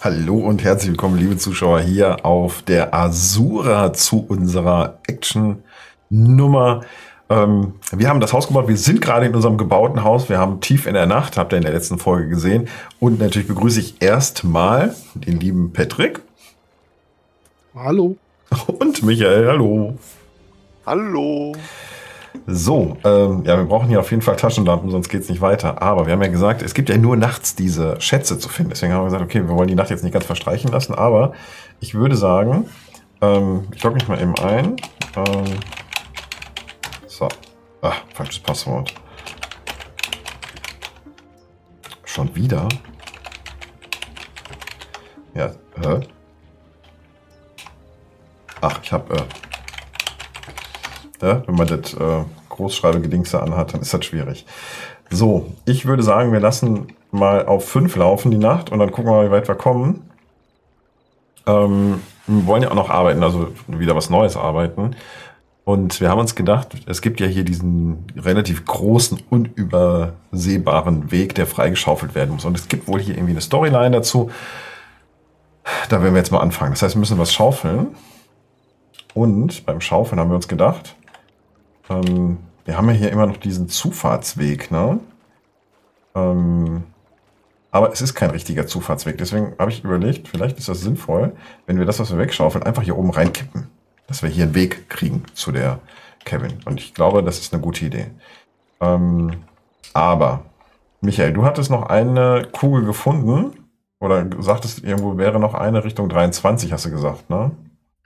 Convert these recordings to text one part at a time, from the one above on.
Hallo und herzlich willkommen, liebe Zuschauer, hier auf der Asura zu unserer Action-Nummer. Ähm, wir haben das Haus gebaut, wir sind gerade in unserem gebauten Haus, wir haben tief in der Nacht, habt ihr in der letzten Folge gesehen. Und natürlich begrüße ich erstmal den lieben Patrick. Hallo. Und Michael, hallo. Hallo. So, ähm, ja, wir brauchen hier auf jeden Fall Taschenlampen, sonst geht's nicht weiter. Aber wir haben ja gesagt, es gibt ja nur nachts diese Schätze zu finden. Deswegen haben wir gesagt, okay, wir wollen die Nacht jetzt nicht ganz verstreichen lassen. Aber ich würde sagen, ähm, ich logge mich mal eben ein. Ähm, so. Ach, falsches Passwort. Schon wieder? Ja, hä? Ach, ich habe... Äh, ja, wenn man das äh, Großschreibegedingse anhat, dann ist das schwierig. So, ich würde sagen, wir lassen mal auf 5 laufen die Nacht und dann gucken wir mal, wie weit wir kommen. Ähm, wir wollen ja auch noch arbeiten, also wieder was Neues arbeiten. Und wir haben uns gedacht, es gibt ja hier diesen relativ großen, unübersehbaren Weg, der freigeschaufelt werden muss. Und es gibt wohl hier irgendwie eine Storyline dazu. Da werden wir jetzt mal anfangen. Das heißt, wir müssen was schaufeln. Und beim Schaufeln haben wir uns gedacht, ähm, wir haben ja hier immer noch diesen Zufahrtsweg, ne? Ähm, aber es ist kein richtiger Zufahrtsweg. Deswegen habe ich überlegt, vielleicht ist das sinnvoll, wenn wir das, was wir wegschaufeln, einfach hier oben reinkippen. Dass wir hier einen Weg kriegen zu der Kevin. Und ich glaube, das ist eine gute Idee. Ähm, aber, Michael, du hattest noch eine Kugel gefunden. Oder sagtest irgendwo wäre noch eine Richtung 23, hast du gesagt, ne?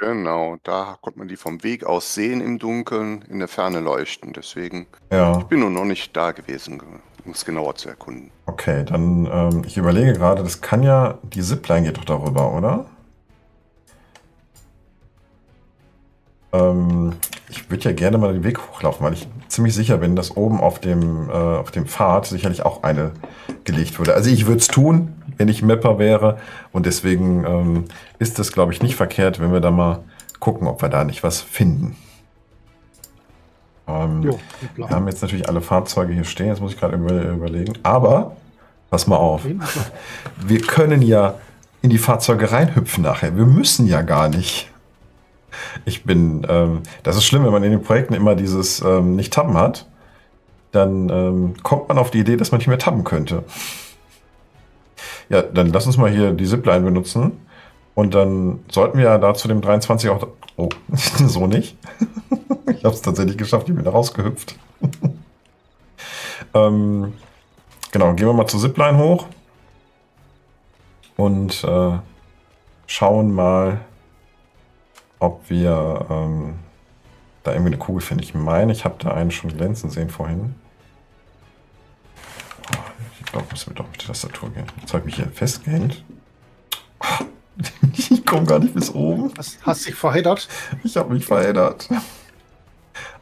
Genau, da konnte man die vom Weg aus sehen im Dunkeln, in der Ferne leuchten. Deswegen, Ja. ich bin nur noch nicht da gewesen, um es genauer zu erkunden. Okay, dann, ähm, ich überlege gerade, das kann ja, die Zipline geht doch darüber, oder? Ähm, ich würde ja gerne mal den Weg hochlaufen, weil ich ziemlich sicher bin, dass oben auf dem, äh, auf dem Pfad sicherlich auch eine gelegt wurde. Also ich würde es tun, wenn ich Mapper wäre. Und deswegen ähm, ist es, glaube ich, nicht verkehrt, wenn wir da mal gucken, ob wir da nicht was finden. Ähm, Jo, wir haben jetzt natürlich alle Fahrzeuge hier stehen, jetzt muss ich gerade über, überlegen. Aber, pass mal auf, wir können ja in die Fahrzeuge reinhüpfen nachher. Wir müssen ja gar nicht. Ich bin, ähm, das ist schlimm, wenn man in den Projekten immer dieses ähm, nicht tappen hat, dann ähm, kommt man auf die Idee, dass man nicht mehr tappen könnte. Ja, dann lass uns mal hier die Zipline benutzen. Und dann sollten wir ja da zu dem 23 auch. Oh, so nicht. ich habe es tatsächlich geschafft, ich bin da rausgehüpft. ähm, genau, gehen wir mal zur Zipline hoch. Und äh, schauen mal, ob wir ähm, da irgendwie eine Kugel finden. Ich meine, ich habe da einen schon glänzen sehen vorhin. Ich glaube, müssen wir doch mit der Tastatur gehen. Jetzt habe ich mich hier festgehängt. Oh, ich komme gar nicht bis oben. Hast, hast dich verheddert? Ich habe mich verheddert.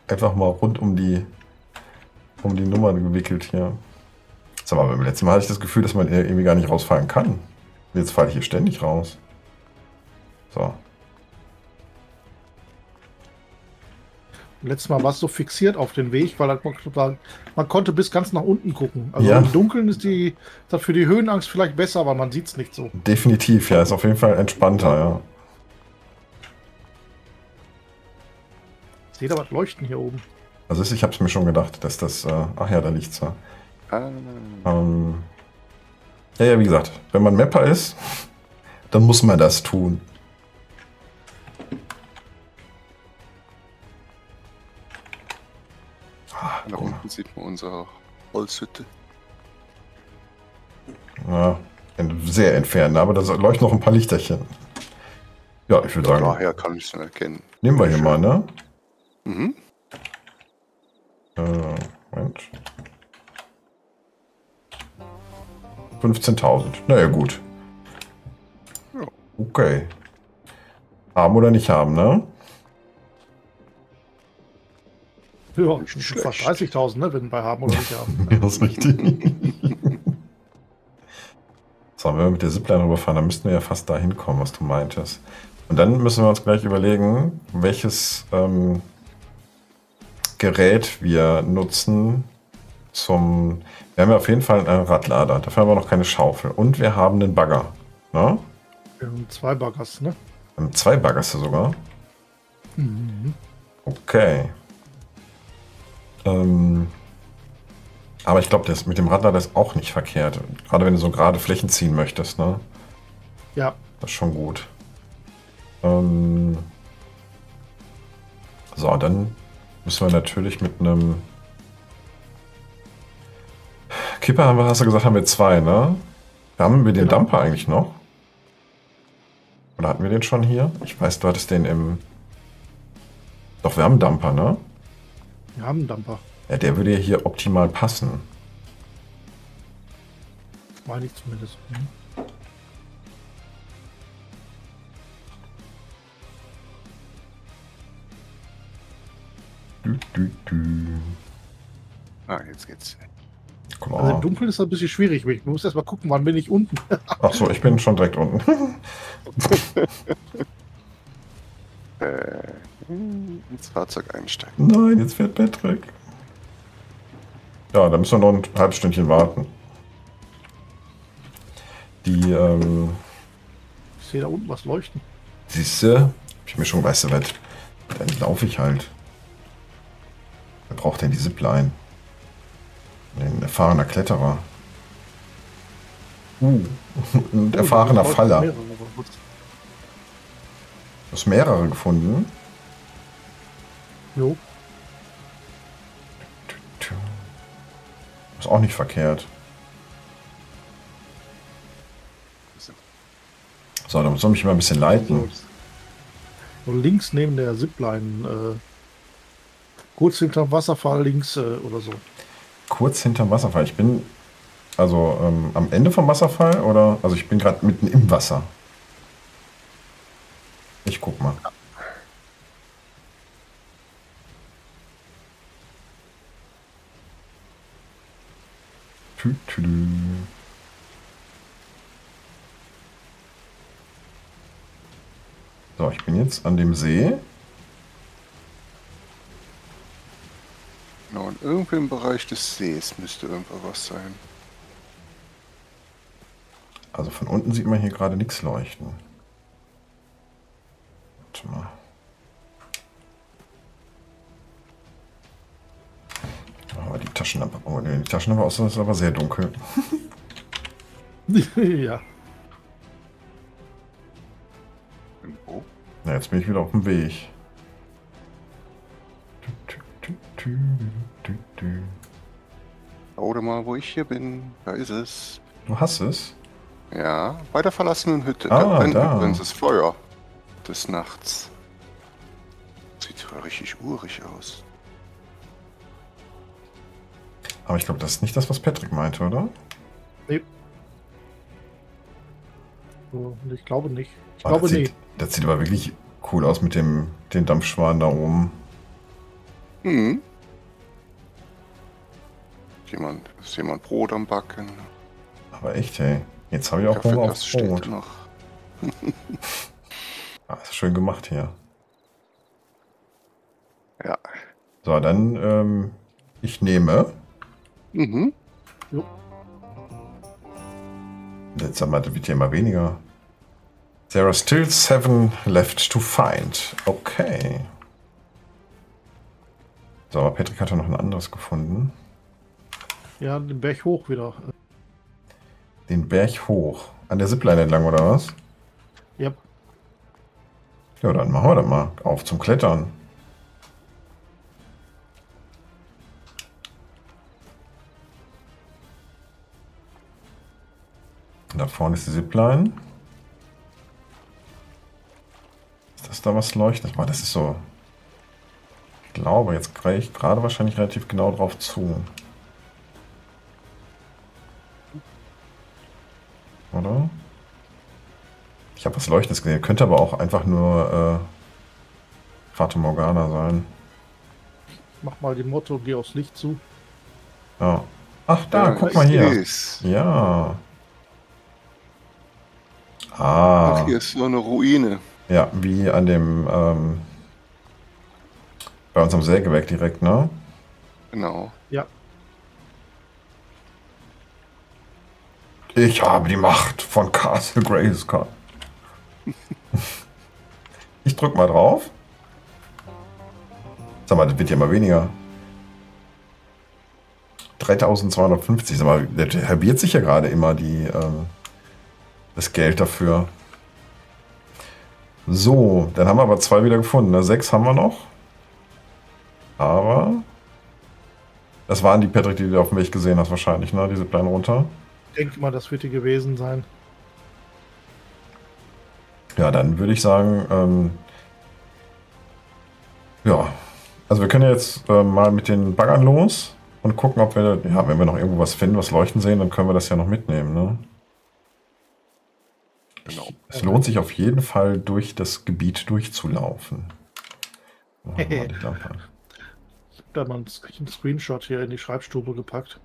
Einfach mal rund um die, um die Nummer gewickelt hier. Sag mal, beim letzten Mal hatte ich das Gefühl, dass man irgendwie gar nicht rausfallen kann. Jetzt falle ich hier ständig raus. So. Letztes Mal warst du fixiert auf den Weg, weil halt man, man konnte bis ganz nach unten gucken. Also Ja. im Dunkeln ist die ist das für die Höhenangst vielleicht besser, aber man sieht es nicht so. Definitiv, ja. Ist auf jeden Fall entspannter, ja. Ich sehe da was leuchten hier oben. Also ich habe es mir schon gedacht, dass das... Äh, ach ja, da liegt's ja. Ah, Ähm, ja, ja, wie gesagt, wenn man Mapper ist, dann muss man das tun. Ah, da unten sieht man unsere Holzhütte. Ja, sehr entfernt, aber da leuchten noch ein paar Lichterchen. Ja, ich würde sagen, Daher kann ich es erkennen. nehmen wir hier mal, ne? Mhm. Äh, Moment. 15.000. Naja, gut. Ja. Okay. Haben oder nicht haben, ne? Ja, fast schlecht. 30.000, ne, wenn wir haben oder nicht haben. Ja, das ist richtig. so, wenn wir mit der Zipline rüberfahren, dann müssten wir ja fast da hinkommen, was du meintest. Und dann müssen wir uns gleich überlegen, welches ähm, Gerät wir nutzen zum. Wir haben ja auf jeden Fall einen Radlader, dafür haben wir noch keine Schaufel. Und wir haben einen Bagger. Ne? Ähm, Zwei Baggers, ne? Ähm, Zwei Baggerste sogar. Mhm. Okay. Ähm, aber ich glaube, das mit dem Radler das ist auch nicht verkehrt. Gerade wenn du so gerade Flächen ziehen möchtest, ne? Ja, Das ist schon gut. Ähm, so, dann müssen wir natürlich mit einem Kipper haben wir, hast du gesagt, haben wir zwei, ne? Haben wir den Genau. Dumper eigentlich noch? Oder hatten wir den schon hier? Ich weiß, du hattest den im. Doch, wir haben einen Dumper, ne? Wir haben einen Dumper. Ja, der würde ja hier optimal passen. Meine ich zumindest. Mhm. Dü, dü, dü. Ah, jetzt geht's. Klar. Also im Dunkeln ist das ein bisschen schwierig. Ich muss erst mal gucken, wann bin ich unten. Ach so, ich bin schon direkt unten. Ins Fahrzeug einsteigen. Nein, jetzt fährt Patrick. Ja, da müssen wir noch ein halbes Stündchen warten. Die, ähm, Ich sehe da unten was leuchten. siehste, hab ich mir schon, weißt du was, dann laufe ich halt. Wer braucht denn die Zipline? Ein erfahrener Kletterer. Uh, ein erfahrener Oh, da Faller. Du hast mehrere gefunden. Jo. Ist auch nicht verkehrt. So, dann soll mich mal ein bisschen leiten. So links neben der Zipline. Äh, kurz hinterm Wasserfall links äh, oder so. Kurz hinterm Wasserfall. Ich bin also ähm, am Ende vom Wasserfall oder? Also ich bin gerade mitten im Wasser. Ich guck mal. Tü, tü, tü. So, ich bin jetzt an dem See. Genau, und irgendwie im Bereich des Sees müsste irgendwo was sein. Also von unten sieht man hier gerade nichts leuchten. Warte mal. Taschenlampe. Oh, nee, die Taschenlampe außer ist aber sehr dunkel. ja. Na, jetzt bin ich wieder auf dem Weg. Oder mal, wo ich hier bin. Da ist es. Du hast es? Ja, bei der verlassenen Hütte. Ah, da brennt da. übrigens das Feuer des Nachts. Sieht richtig urig aus. Aber ich glaube, das ist nicht das, was Patrick meinte, oder? So, ich glaube nicht. Ich Ah, glaube das, nee. sieht, das sieht aber wirklich cool aus mit dem den Dampfschwan da oben. Hm. Ist Jemand, ist jemand Brot am Backen. Aber echt, hey. Jetzt habe ich auch Hunger Kaffee, auf das steht Brot. noch. Ah, ist schön gemacht hier. Ja. So, dann, ähm, ich nehme. Mhm. Jetzt sag mal, das wird ja immer weniger. There are still seven left to find. Okay. So, aber Patrick hatte noch ein anderes gefunden. Ja, den Berg hoch wieder. Den Berg hoch. An der Zipline entlang, oder was? Ja, Ja, dann machen wir das mal. Auf zum Klettern. Da vorne ist die Zipline. Ist das da was leuchtet? Oh, das ist so. Ich glaube, jetzt kriege ich gerade wahrscheinlich relativ genau drauf zu. Oder? Ich habe was Leuchtendes gesehen. Könnte aber auch einfach nur äh, Fata Morgana sein. mach mal die Motto, geh aufs Licht zu. Ja. Ach, da, Ja, guck ich mal hier. seh's. Ja. Ah. Ach, hier ist so eine Ruine. Ja, wie an dem, ähm, bei unserem Sägewerk direkt, ne? Genau. Ja, Ich habe die Macht von Castle Grayskull. ich drück mal drauf. Sag mal, das wird ja immer weniger. 3250, sag mal, der halbiert sich ja gerade immer die, ähm, das Geld dafür. So, dann haben wir aber zwei wieder gefunden. Ne? Sechs haben wir noch. Aber das waren die Patrick, die du auf dem Weg gesehen hast wahrscheinlich, ne? Diese kleinen runter. Ich denke mal, das wird die gewesen sein. Ja, dann würde ich sagen, ähm, ja, also wir können jetzt äh, mal mit den Baggern los und gucken, ob wir, ja, wenn wir noch irgendwo was finden, was leuchten sehen, dann können wir das ja noch mitnehmen, ne? Genau. Es lohnt sich auf jeden Fall, durch das Gebiet durchzulaufen. Habe da mal einen Screenshot hier in die Schreibstube gepackt.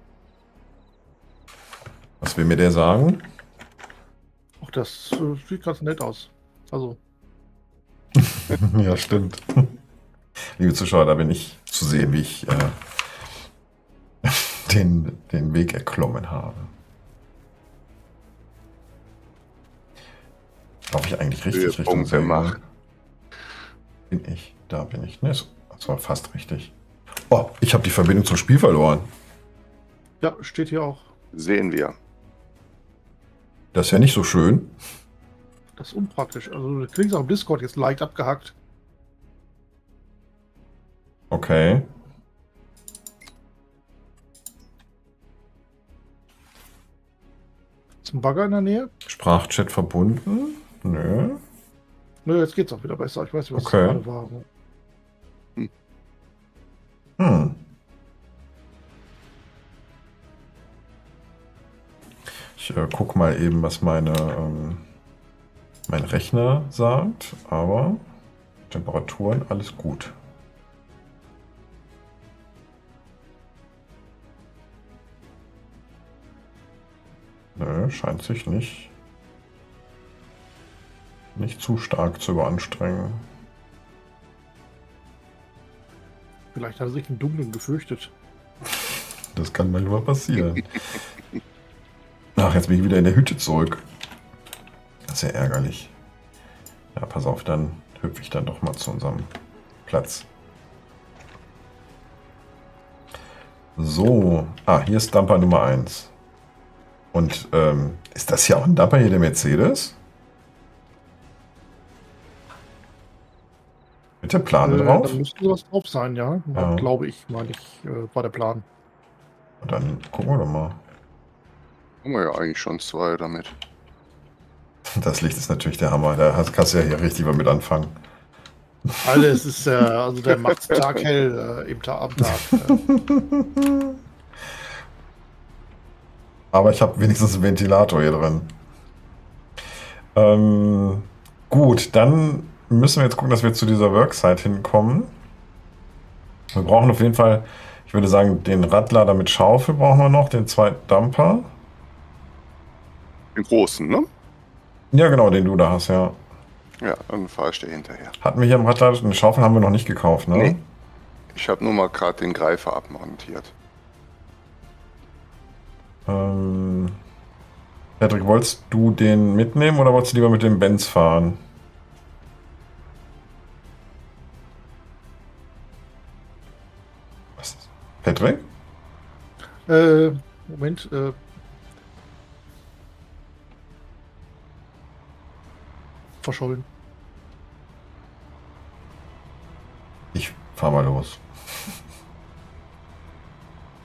Was will mir der sagen? Ach, das äh, sieht ganz nett aus. Also. ja, stimmt. Liebe Zuschauer, da bin ich zu sehen, wie ich äh, den, den Weg erklommen habe. Laufe ich eigentlich richtig Richtung Selma? Bin ich. Da bin ich. Ne, das war fast richtig. Oh, ich habe die Verbindung zum Spiel verloren. Ja, steht hier auch. Sehen wir. Das ist ja nicht so schön. Das ist unpraktisch. Also du klingst auf Discord jetzt leicht abgehackt. Okay. Zum Bagger in der Nähe? Sprachchat verbunden? Nö. Nö, jetzt geht's auch wieder besser. Ich weiß nicht, was okay. gerade war. Hm. hm. Ich äh, guck mal eben, was meine ähm, mein Rechner sagt, aber Temperaturen, alles gut. Nö, scheint sich nicht, nicht zu stark zu überanstrengen. Vielleicht hat er sich im Dunkeln gefürchtet. Das kann manchmal passieren. Ach, jetzt bin ich wieder in der Hütte zurück. Das ist ja ärgerlich. Ja, pass auf, dann hüpfe ich dann doch mal zu unserem Platz. So, ah, hier ist Dumper Nummer 1. Und ähm, ist das hier auch ein Dumper hier, der Mercedes? Mit der Plane äh, drauf? Da müsste sowas drauf sein, ja. ja. Glaube ich, meine ich, äh, war der Plan. Und dann gucken wir doch mal. Haben wir ja eigentlich schon zwei damit. Das Licht ist natürlich der Hammer. Da kannst du ja hier richtig mal mit anfangen. Alles ist, äh, also der macht Tag hell äh, im Tag, am Tag. Äh. Aber ich habe wenigstens einen Ventilator hier drin. Ähm, gut, dann müssen wir jetzt gucken, dass wir zu dieser Worksite hinkommen. Wir brauchen auf jeden Fall, ich würde sagen, den Radlader mit Schaufel brauchen wir noch, den zweiten Dumper. Den großen, ne? Ja, genau, den du da hast, ja. Ja, dann fahre ich dir hinterher. Hatten wir hier im Radlader eine Schaufel, haben wir noch nicht gekauft, ne? Nee. Ich habe nur mal gerade den Greifer abmontiert. Ähm, Patrick, wolltest du den mitnehmen oder wolltest du lieber mit dem Benz fahren? Patrick? Äh, Moment, äh, verschollen. Ich fahr mal los.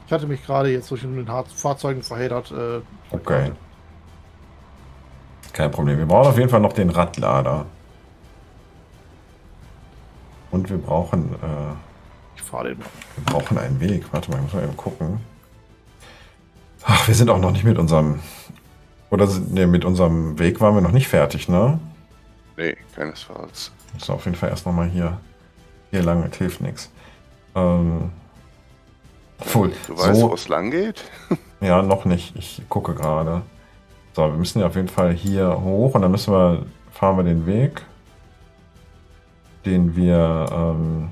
Ich hatte mich gerade jetzt durch den Fahrzeugen verheddert. Äh, okay. Kein Problem. Wir brauchen auf jeden Fall noch den Radlader. Und wir brauchen. Äh, ich fahre den. Wir brauchen einen Weg. Warte mal, ich muss mal eben gucken. Ach, wir sind auch noch nicht mit unserem. Oder ne, mit unserem Weg waren wir noch nicht fertig, ne? Nee, keinesfalls. Muss auf jeden Fall erst nochmal hier, hier lang, das hilft nichts. Ähm, obwohl, du weißt, so, wo es lang geht? ja, noch nicht. Ich gucke gerade. So, wir müssen ja auf jeden Fall hier hoch und dann müssen wir, fahren wir den Weg, den wir ähm,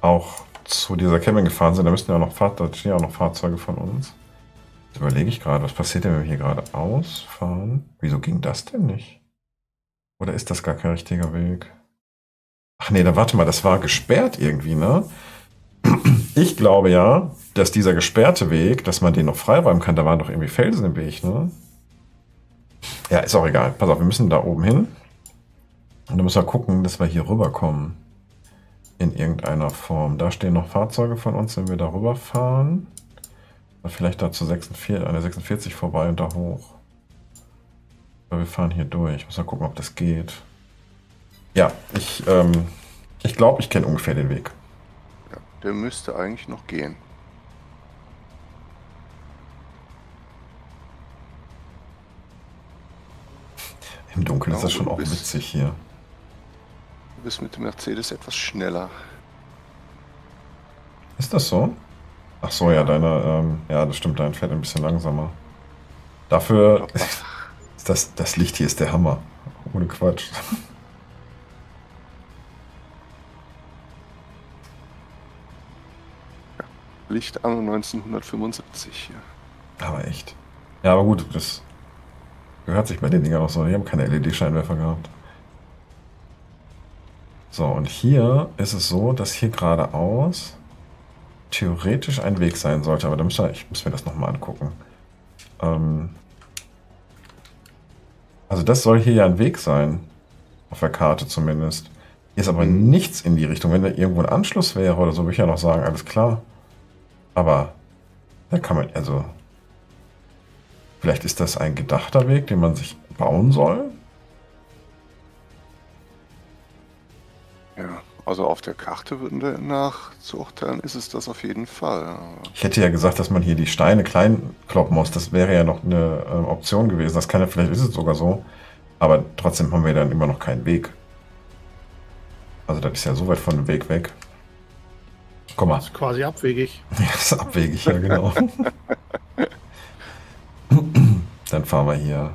auch zu dieser Cabin gefahren sind. Da müssen ja auch noch, Fahr da stehen auch noch Fahrzeuge von uns. Jetzt überlege ich gerade, was passiert denn, wenn wir hier gerade ausfahren? Wieso ging das denn nicht? Oder ist das gar kein richtiger Weg? Ach nee, da warte mal, das war gesperrt irgendwie, ne? Ich glaube ja, dass dieser gesperrte Weg, dass man den noch freiräumen kann, da waren doch irgendwie Felsen im Weg, ne? Ja, ist auch egal. Pass auf, wir müssen da oben hin. Und dann müssen wir gucken, dass wir hier rüberkommen. In irgendeiner Form. Da stehen noch Fahrzeuge von uns, wenn wir da rüberfahren. Vielleicht da zu 46, an der 46 vorbei und da hoch. Aber wir fahren hier durch. Ich muss mal gucken, ob das geht. Ja, ich, ähm, ich glaube, ich kenne ungefähr den Weg. Ja, der müsste eigentlich noch gehen. Im Dunkeln ist Genau, das schon auch witzig hier. Du bist mit dem Mercedes etwas schneller. Ist das so? Ach so, ja, deine, ähm, ja, das stimmt, dein fährt ein bisschen langsamer. Dafür ist das, das Licht hier ist der Hammer. Ohne Quatsch. Licht an 1975 hier. Aber echt. Ja, aber gut, das gehört sich bei den Dingern auch so. Die haben keine LED-Scheinwerfer gehabt. So, und hier ist es so, dass hier geradeaus theoretisch ein Weg sein sollte. Aber da muss ich, ich muss mir das nochmal angucken. Ähm also das soll hier ja ein Weg sein. Auf der Karte zumindest. Hier ist aber Mhm. nichts in die Richtung. Wenn da irgendwo ein Anschluss wäre oder so, würde ich ja noch sagen, alles klar. Aber da kann man, also Vielleicht ist das ein gedachter Weg, den man sich bauen soll. Also auf der Karte würden nach zu urteilen, ist es das auf jeden Fall. Ich hätte ja gesagt, dass man hier die Steine klein kloppen muss. Das wäre ja noch eine ähm, Option gewesen. Das kann ja, vielleicht ist es sogar so. Aber trotzdem haben wir dann immer noch keinen Weg. Also das ist ja so weit von dem Weg weg. Guck mal, Das ist quasi abwegig. das ist abwegig, ja genau. Dann fahren wir hier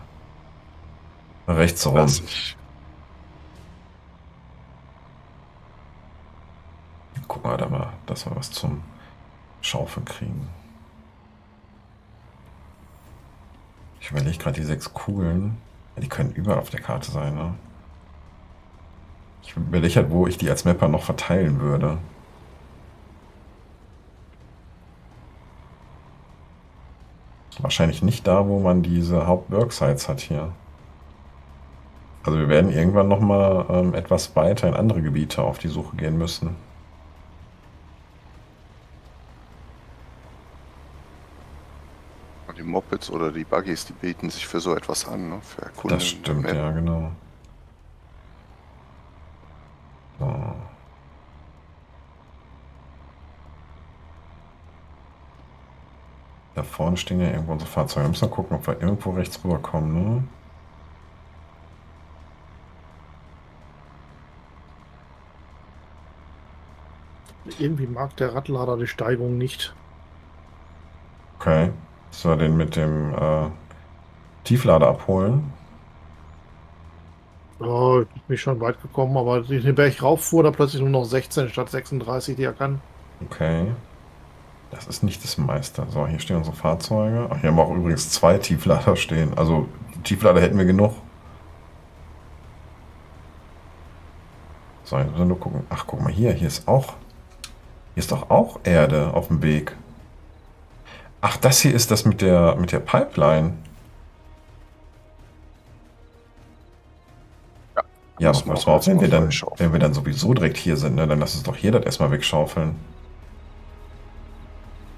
rechts rum. Gucken wir da mal, dass wir was zum Schaufeln kriegen. Ich überlege gerade die sechs Kugeln. Die können überall auf der Karte sein, ne? Ich überlege halt, wo ich die als Mapper noch verteilen würde. Wahrscheinlich nicht da, wo man diese Haupt-Worksites hat hier. Also wir werden irgendwann nochmal ähm, etwas weiter in andere Gebiete auf die Suche gehen müssen. Die Mopeds oder die Buggies, die bieten sich für so etwas an, ne? Für Erkunden. Das stimmt, ja, genau. So. Da vorne stehen ja irgendwo unsere Fahrzeuge. Wir müssen mal gucken, ob wir irgendwo rechts rüberkommen, ne? Irgendwie mag der Radlader die Steigung nicht. Okay. Sollen wir den mit dem äh, Tieflader abholen? Oh, ich bin schon weit gekommen, aber als ich den Berg rauffuhr, da plötzlich nur noch 16 statt 36, die er kann. Okay. Das ist nicht das Meister. So, hier stehen unsere Fahrzeuge. Ach, hier haben wir auch übrigens zwei Tieflader stehen. Also Tieflader hätten wir genug. So, jetzt müssen wir nur gucken. Ach, guck mal hier. Hier ist auch. Hier ist doch auch Erde auf dem Weg. Ach, das hier ist das mit der, mit der Pipeline. Ja, müssen aber wir pass auch mal auf, wenn wir, dann, wenn wir dann sowieso direkt hier sind, ne, dann lass uns doch hier das erstmal wegschaufeln.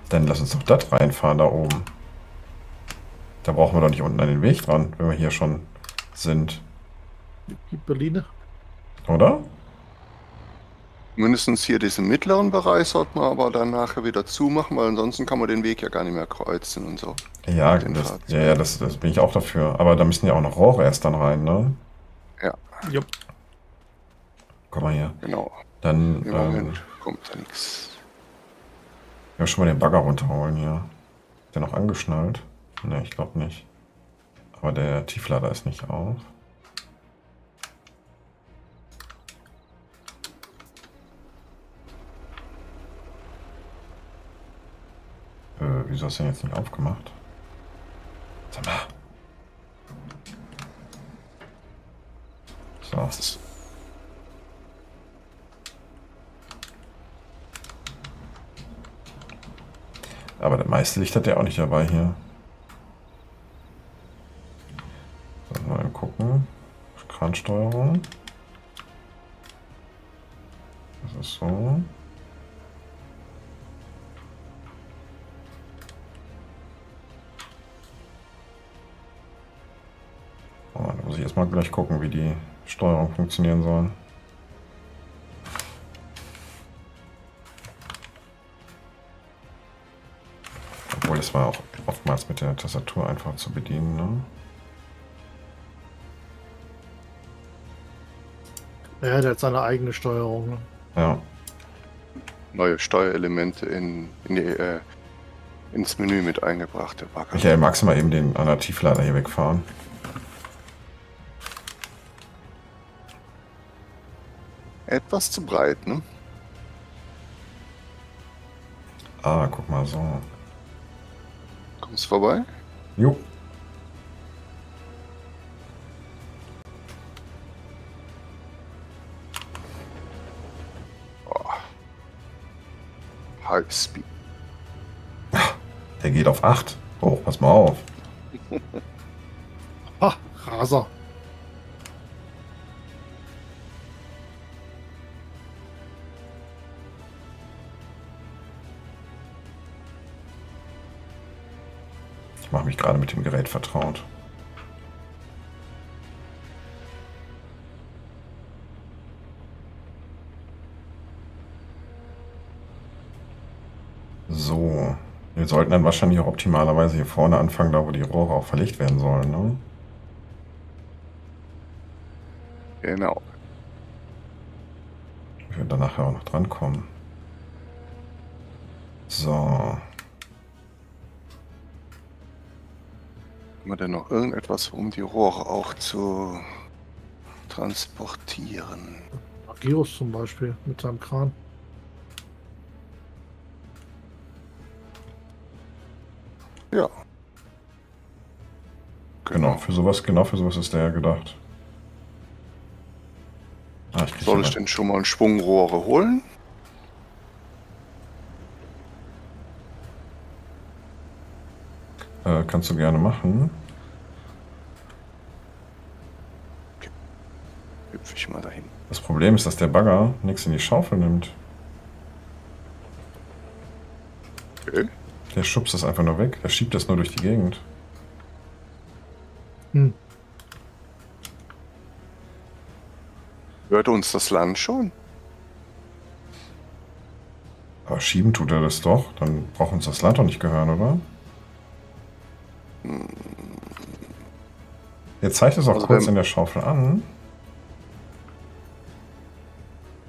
Dann lass uns doch das reinfahren da oben. Da brauchen wir doch nicht unten an den Weg dran, wenn wir hier schon sind. Die Berliner. Oder? Mindestens hier diesen mittleren Bereich sollte man aber dann nachher wieder zumachen, weil ansonsten kann man den Weg ja gar nicht mehr kreuzen und so. Ja, das, ja, ja das, das bin ich auch dafür. Aber da müssen ja auch noch Rohre erst dann rein, ne? Jupp. Guck mal hier. Genau. Dann Im ähm, kommt da nichts. ja, schon mal den Bagger runterholen hier. Ist der noch angeschnallt? Ne, ich glaube nicht. Aber der Tieflader ist nicht auf. Äh, wieso hast du den jetzt nicht aufgemacht? Sag mal. So. Aber das meiste Licht hat der auch nicht dabei hier. So, mal gucken. Kransteuerung. Das ist so. Muss ich erstmal gleich gucken, wie die Steuerung funktionieren soll. Obwohl, das war auch oftmals mit der Tastatur einfach zu bedienen, ne? Ja, der hat seine eigene Steuerung. Ne? Ja. Neue Steuerelemente in, in die, äh, ins Menü mit eingebracht. Michael, magst du mal eben den Anativlader hier wegfahren? Etwas zu breit, ne? Ah, guck mal so. Kommst vorbei? Jo. Oh. High Speed. Der geht auf 8. Oh, pass mal auf. Ha, Raser. Mache mich gerade mit dem Gerät vertraut. So. Wir sollten dann wahrscheinlich auch optimalerweise hier vorne anfangen, da wo die Rohre auch verlegt werden sollen, ne? Genau. Wir werden dann nachher auch noch drankommen. So. Wir denn noch irgendetwas, um die Rohre auch zu transportieren? Girus zum Beispiel mit seinem Kran. Ja. Genau, für sowas, genau für sowas ist der ja gedacht. Ah, ich Soll ich denn schon mal einen Schwung Rohre holen? Äh, kannst du gerne machen. Hüpfe ich mal dahin. Das Problem ist, dass der Bagger nichts in die Schaufel nimmt. Okay. Der schubst das einfach nur weg. Der schiebt das nur durch die Gegend. Hm. Hört uns das Land schon? Aber schieben tut er das doch. Dann braucht uns das Land doch nicht gehören, oder? Jetzt zeigt es auch Also kurz in der Schaufel an.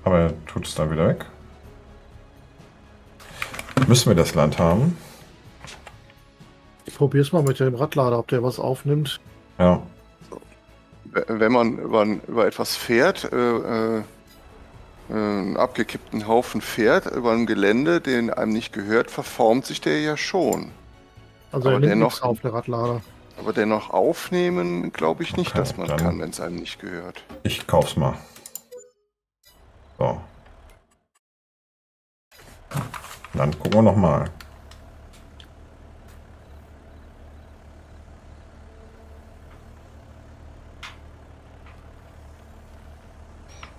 Aber er tut es dann wieder weg. Müssen wir das Land haben? Ich probier's mal mit dem Radlader, ob der was aufnimmt. Ja. Wenn man über, über etwas fährt, äh, äh, einen abgekippten Haufen fährt, über ein Gelände, den einem nicht gehört, verformt sich der ja schon. Also Aber er nimmt dennoch- nichts auf, der Radlader. Aber dennoch aufnehmen, glaube ich nicht, Okay, dass man kann, wenn es einem nicht gehört. Ich kauf's mal. So. Dann gucken wir noch mal.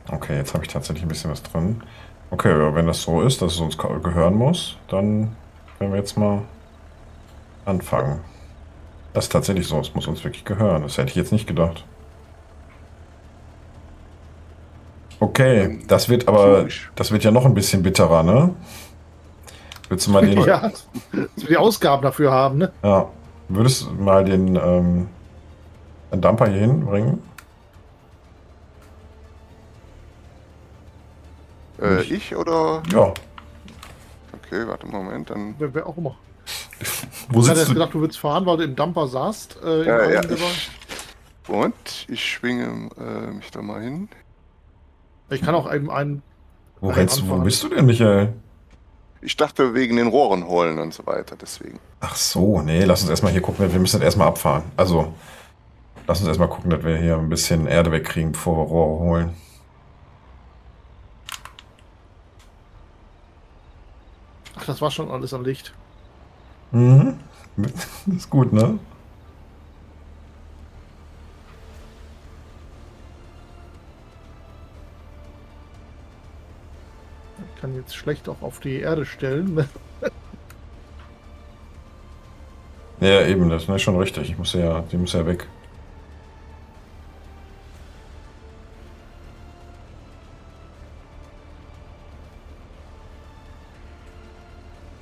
Okay, jetzt habe ich tatsächlich ein bisschen was drin. Okay, wenn das so ist, dass es uns ge- gehören muss, dann werden wir jetzt mal anfangen. Das ist tatsächlich so, es muss uns wirklich gehören. Das hätte ich jetzt nicht gedacht. Okay, das wird aber, das wird ja noch ein bisschen bitterer, ne? Willst du mal den, Ja, dass wir die Ausgaben dafür haben, ne? ja, würdest du mal den ähm, einen Dumper hier hinbringen? Äh, ich oder? Ja. Okay, warte, Moment, dann. Wer, wer auch immer. Wo Ich hatte sitzt jetzt du? gedacht, du würdest fahren, weil du im Dumper saßt. Äh, im Ja, ja, ich, Moment, ich schwinge äh, mich da mal hin. ich kann auch eben einen. Wo, rennst, du- wo bist du denn, Michael? Ich dachte wegen den Rohren holen und so weiter, deswegen. Ach so, nee, lass uns erstmal hier gucken. Wir müssen erstmal abfahren. Also, Lass uns erstmal gucken, dass wir hier ein bisschen Erde wegkriegen, bevor wir Rohre holen. Ach, das war schon alles am Licht. Mhm. ist gut, ne? Ich kann jetzt schlecht auch auf die Erde stellen. Ja, eben, das ist schon richtig. Ich muss ja, die muss ja weg.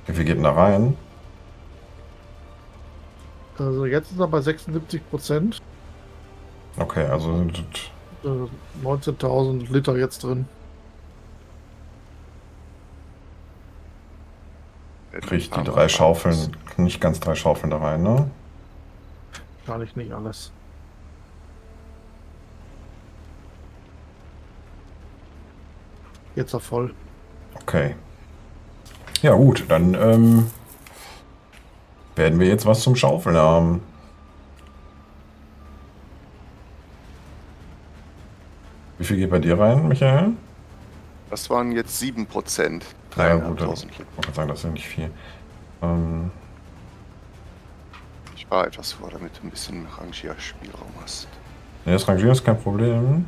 Wie viel geht denn da rein? Also jetzt ist er bei 76 Prozent. Okay, also sind Äh, 19.000 Liter jetzt drin. kriege ich die drei Schaufeln, nicht ganz drei Schaufeln da rein, ne? Wahrscheinlich nicht alles. Jetzt er voll. Okay. Ja gut, dann ähm, werden wir jetzt was zum Schaufeln haben. Wie viel geht bei dir rein, Michael? Das waren jetzt 7 Prozent. Ja, gut, dann, 3.500 ich wollte sagen, das ist ja nicht viel. Ähm, Ich war etwas vor, damit du ein bisschen Rangierspielraum hast. ne, das Rangieren ist kein Problem.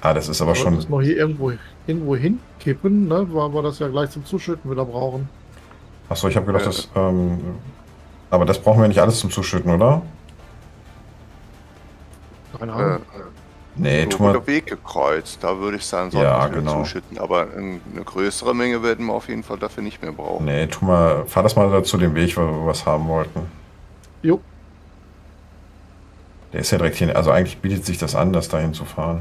Ah, das ist aber Wir schon. es noch hier irgendwo, irgendwo hinkippen, ne? weil wir das ja gleich zum Zuschütten wieder brauchen. Achso, ich habe gedacht, Äh. das. Ähm, aber das brauchen wir nicht alles zum Zuschütten, oder? Keine Äh, Ahnung. Nee, nur tu mal. Weg gekreuzt, da würde ich sagen, Ja, sollten wir genau. zuschütten. Aber ein- eine größere Menge werden wir auf jeden Fall dafür nicht mehr brauchen. Nee, tu mal. Fahr das mal dazu den Weg, wo wir was haben wollten. Jo, Der ist ja direkt hier. Also eigentlich bietet sich das an, das dahin zu fahren.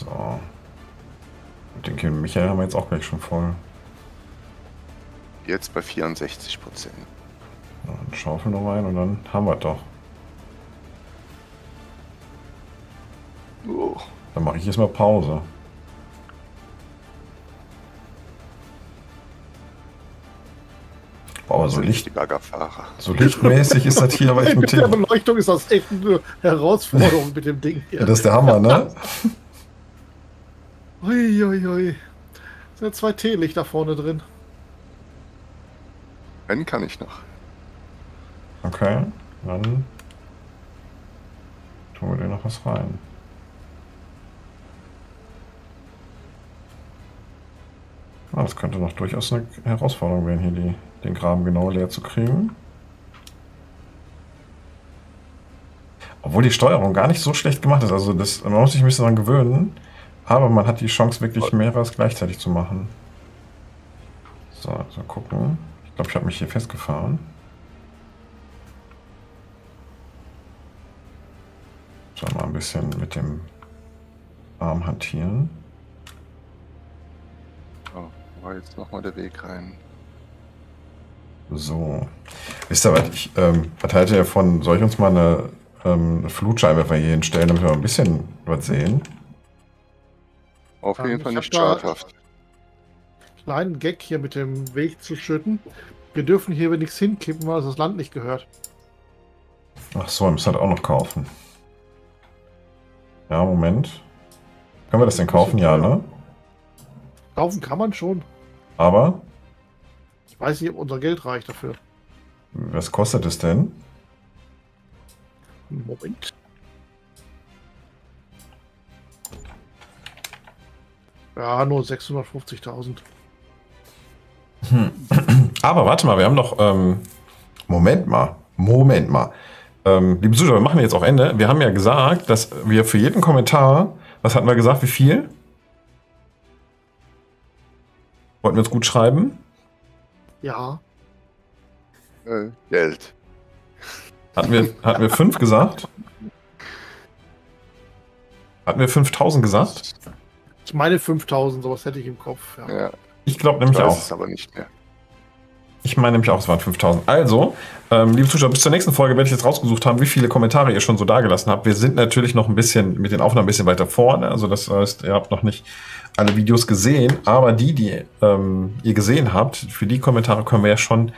So. Und den Kind Michael haben wir jetzt auch gleich schon voll. Jetzt bei 64 Prozent. Ja, Dann Schaufel noch rein und dann haben wir es doch. Oh, Dann mache ich jetzt mal Pause. Boah, aber so, sind Licht, die Baggerfahrer. so lichtmäßig ist das hier aber echt ein mit der Thema. Beleuchtung ist das echt eine Herausforderung mit dem Ding hier. Ja, das ist der Hammer, ne? Uiuiui. Sind ja zwei Teelichter vorne drin. Wenn kann ich noch. Okay, dann tun wir dir noch was rein. Ah, das könnte noch durchaus eine Herausforderung werden, hier die, den Graben genau leer zu kriegen. Obwohl die Steuerung gar nicht so schlecht gemacht ist. Also das, man muss sich ein bisschen daran gewöhnen. Aber man hat die Chance, wirklich mehreres gleichzeitig zu machen. So, so gucken. Ich glaube, ich habe mich hier festgefahren. So, mal ein bisschen mit dem Arm hantieren. Oh, war jetzt nochmal der Weg rein. So. Wisst ihr was? Ich ähm, haltet ihr von, soll ich uns mal eine, ähm, Flutscheinwerfer hier hinstellen, damit wir mal ein bisschen was sehen? Auf Ähm, jeden Fall ich nicht schadhaft. Kleinen Gag hier mit dem Weg zu schütten. Wir dürfen hier nichts hinkippen, weil es das Land nicht gehört. Ach so, wir müssen halt auch noch kaufen. Ja, Moment. Können wir das denn kaufen? Ja, ne? Kaufen kann man schon. Aber, Ich weiß nicht, ob unser Geld reicht dafür. was kostet es denn? Moment. Ja, nur 650.000. Aber warte mal, wir haben noch. Ähm, Moment mal. Moment mal. Ähm, liebe Zuschauer, wir machen jetzt auch Ende. Wir haben ja gesagt, dass wir für jeden Kommentar. Was hatten wir gesagt? Wie viel? Wollten wir uns gut schreiben? Ja, Äh, Geld. Hatten wir, hatten wir fünf gesagt? Hatten wir 5000 gesagt? Ich meine 5000, sowas hätte ich im Kopf. Ja. Ja, Ich glaube ich nämlich weiß auch. es aber nicht mehr. Ich meine nämlich auch, es waren 5000. Also, ähm, liebe Zuschauer, bis zur nächsten Folge werde ich jetzt rausgesucht haben, wie viele Kommentare ihr schon so dagelassen habt. Wir sind natürlich noch ein bisschen mit den Aufnahmen ein bisschen weiter vorne. Also, das heißt, ihr habt noch nicht alle Videos gesehen. Aber die, die ähm, ihr gesehen habt, für die Kommentare können wir ja schon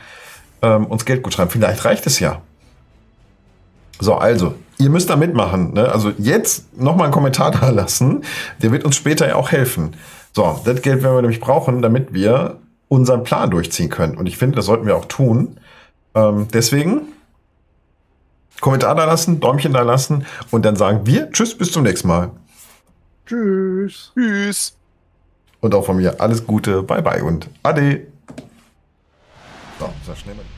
ähm, uns Geld gut schreiben. Vielleicht reicht es ja. So, also, ihr müsst da mitmachen. Ne? Also jetzt nochmal einen Kommentar da lassen. Der wird uns später ja auch helfen. So, das Geld werden wir nämlich brauchen, damit wir unseren Plan durchziehen können. Und ich finde, das sollten wir auch tun. Ähm, deswegen Kommentar da lassen, Däumchen da lassen und dann sagen wir Tschüss, bis zum nächsten Mal. Tschüss. Tschüss. Und auch von mir alles Gute, bye bye und ade. So, sag schnell mal.